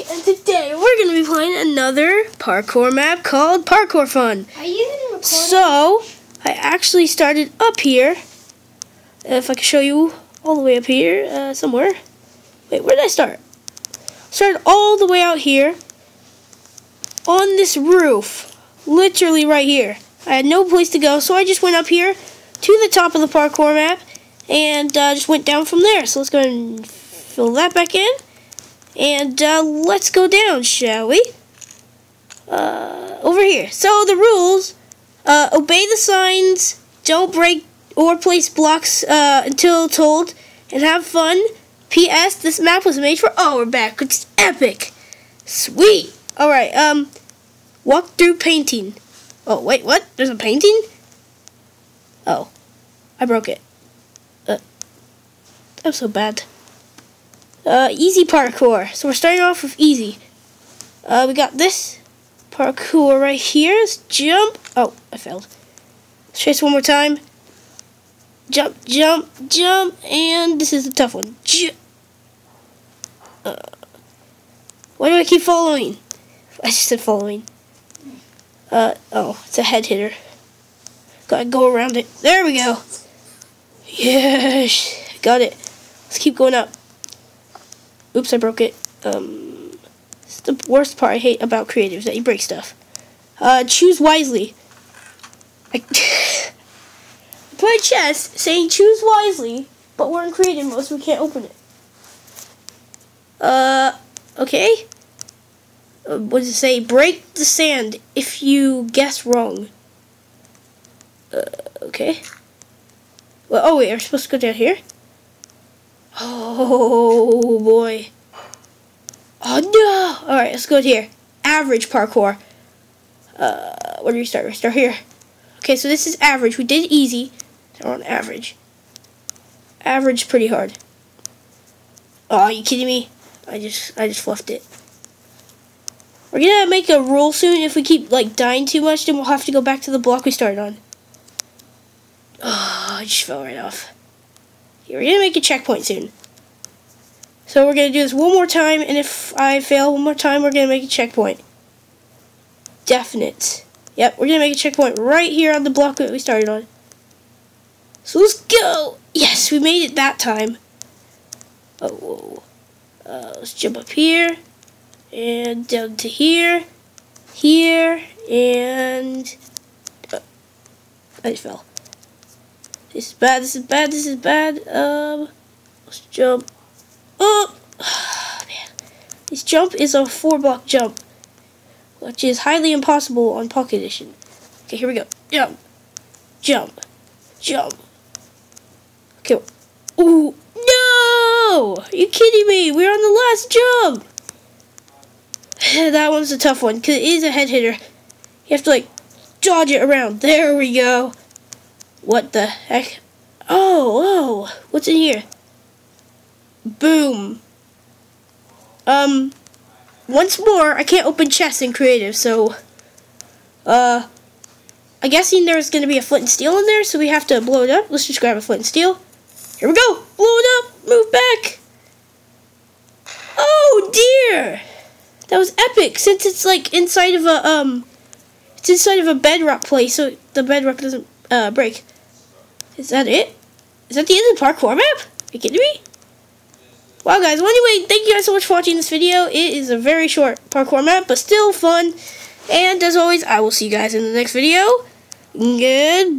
and today we're going to be playing another parkour map called Parkour Fun. Are you even recording? So, I actually started up here. If I can show you all the way up here, uh, somewhere. Wait, where did I start? Started all the way out here on this roof. Literally right here. I had no place to go, so I just went up here to the top of the parkour map and uh, just went down from there. So let's go and fill that back in. And uh, let's go down, shall we? Uh, over here. So the rules, uh, obey the signs, don't break or place blocks uh, until told, and have fun. P.S. This map was made for... Oh, we're back. It's epic. Sweet. Alright, um, walk through painting. Oh, wait, what? There's a painting? Oh, I broke it. Uh, that was so bad. Uh, easy parkour. So we're starting off with easy. Uh, we got this parkour right here. Let's jump. Oh, I failed. Let's try this one more time. Jump, jump, jump, and this is a tough one. Uh, why do I keep following? I just said following. Uh, oh, it's a head hitter. Gotta go around it. There we go. Yes, got it. Let's keep going up. Oops, I broke it. Um, it's the worst part I hate about creatives, that you break stuff. Uh, choose wisely. I play chess saying choose wisely, but we're in creative mode, so we can't open it. Uh, okay. Uh, what does it say? Break the sand if you guess wrong. Uh, okay. Well, oh wait, we supposed to go down here? Oh boy. Oh no! Alright, let's go here. Average parkour. Uh, where do we start? We start here. Okay, so this is average. We did easy. We're on average. Average pretty hard. Oh, are you kidding me? I just I just fluffed it. We're gonna make a rule soon. If we keep like dying too much, then we'll have to go back to the block we started on. Oh, I just fell right off. We're gonna make a checkpoint soon. So we're gonna do this one more time, and if I fail one more time, we're gonna make a checkpoint. Definite. Yep, we're gonna make a checkpoint right here on the block that we started on. So let's go! Yes, we made it that time. Oh, whoa. Uh, let's jump up here, and down to here, here, and... Uh, I just fell. This is bad, this is bad, this is bad. Um, let's jump. Oh, man. This jump is a four block jump, which is highly impossible on Pocket Edition. Okay, here we go. Jump, jump, jump. Okay. Ooh, no! Are you kidding me? We're on the last jump. that one's a tough one, because it is a head hitter. You have to, like, dodge it around. There we go. What the heck? Oh, oh, what's in here? Boom. Um, once more, I can't open chests in creative, so, uh, I'm guessing there's going to be a flint and steel in there, so we have to blow it up. Let's just grab a flint and steel. Here we go. Blow it up. Move back. Oh, dear. That was epic, since it's, like, inside of a, um, it's inside of a bedrock place, so the bedrock doesn't, uh, break. Is that it? Is that the end of the parkour map? Are you kidding me? Well, guys, well, anyway, thank you guys so much for watching this video. It is a very short parkour map, but still fun. And as always, I will see you guys in the next video. Goodbye!